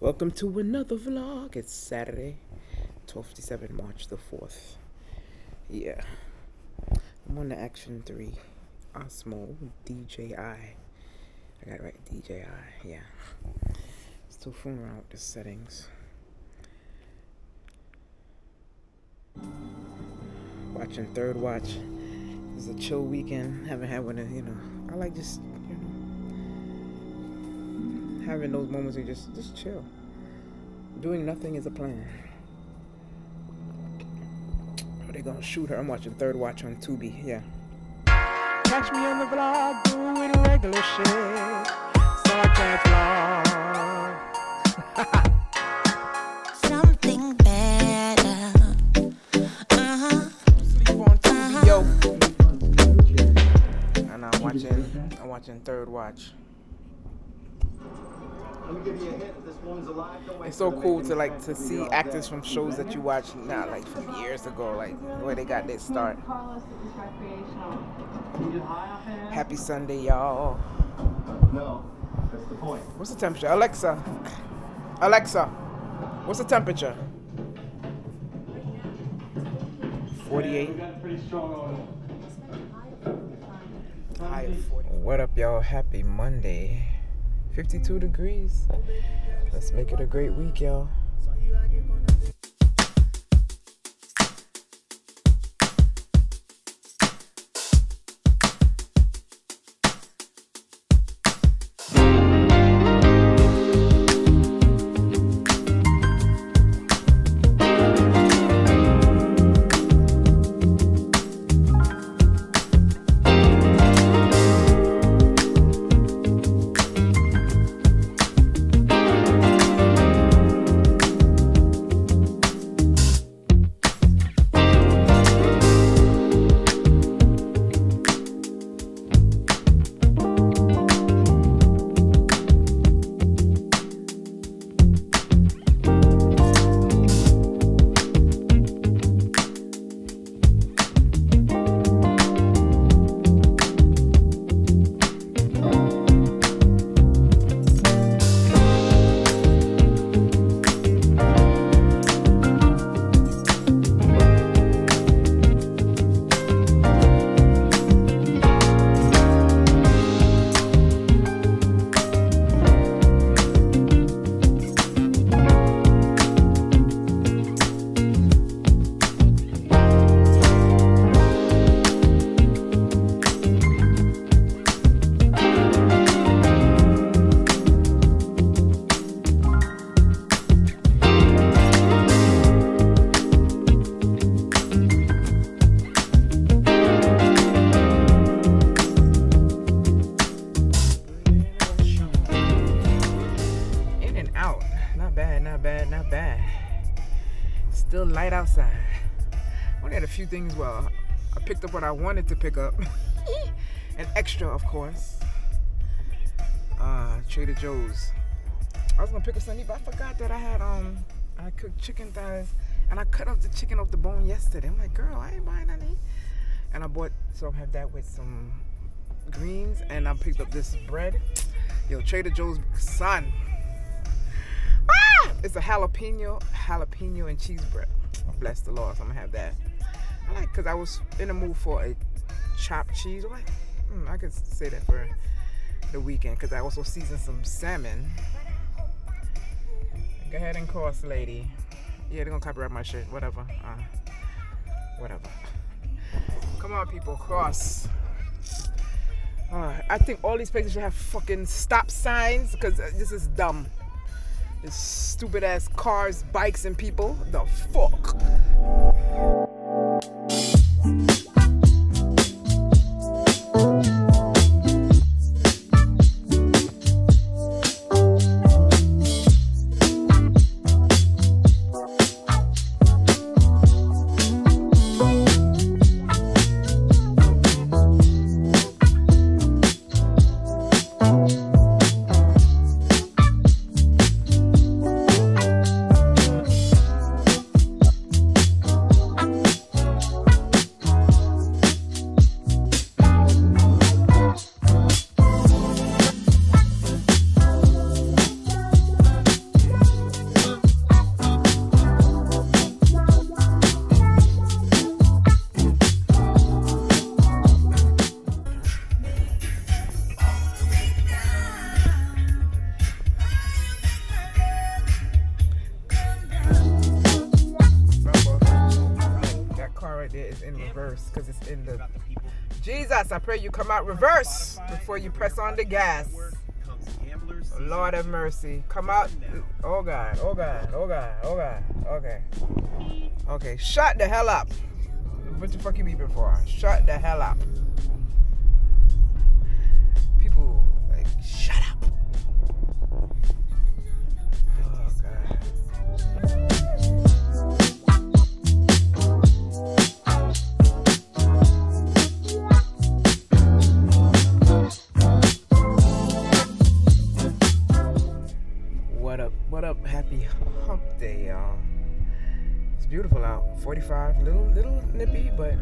Welcome to another vlog. It's Saturday, 1257 March the 4th. Yeah. I'm on the Action 3 Osmo DJI. I got it right, DJI. Yeah. Still fooling around with the settings. Watching Third Watch. It's a chill weekend. Haven't had one of, you know, I like just, having those moments where you just, just chill. Doing nothing is a plan. Are they gonna shoot her? I'm watching Third Watch on Tubi. Yeah. Catch me on the vlog doing regular shit. So I can't vlog. Something better. Uh-huh. Sleep on Tubi, yo. And I'm watching. I'm watching Third Watch. It's so for the cool making to like sense to see actors from shows that you watch not like from years ago, like where they got their start. Carlos, it was recreational. You get high off hand? Happy Sunday, y'all. No, that's the point. What's the temperature? Alexa. Alexa. What's the temperature? 48. We got a pretty strong order. High of 40. What up, y'all? Happy Monday. 52 degrees. Let's make it a great week, y'all. Outside. Only had a few things. Well, I picked up what I wanted to pick up. An extra, of course. Uh, Trader Joe's. I was gonna pick up something, but I forgot that I had um, I cooked chicken thighs, and I cut up the chicken off the bone yesterday. I'm like, girl, I ain't buying any. And I bought, so I have that with some greens, and I picked up this bread. Yo, Trader Joe's son. Ah! It's a jalapeno, jalapeno and cheese bread. Bless the Lord, so I'm gonna have that. I like, cause I was in the mood for a chopped cheese. I'm like, mm, I could say that for the weekend, cause I also seasoned some salmon. Go ahead and cross, lady. Yeah, they're gonna copyright my shit. Whatever. Uh, whatever. Come on, people, cross. Uh, I think all these places should have fucking stop signs because this is dumb. Stupid ass cars, bikes, and people. The fuck? There is in reverse because it's in the. Jesus, I pray you come out reverse before you press on the gas. Lord have mercy. Come out. Oh God. Oh God. Oh God. Oh God. Okay. Okay. Shut the hell up. What the fuck you beeping for? Shut the hell up. People like shut hump day, y'all. It's beautiful out. 45, little little nippy, but